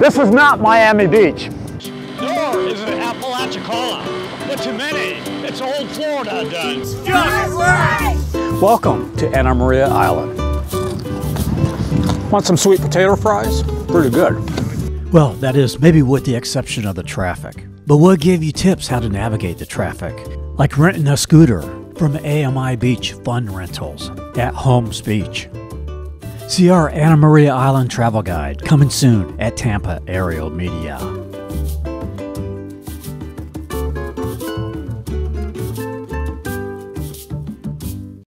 This is not Miami Beach. Nor is it Apalachicola. But to many, it's old Florida done. Just right! Welcome to Anna Maria Island. Want some sweet potato fries? Pretty good. Well, that is maybe with the exception of the traffic. But we'll give you tips how to navigate the traffic, like renting a scooter from AMI Beach Fun Rentals at Holmes Beach. See our Anna Maria Island travel guide coming soon at Tampa Aerial Media.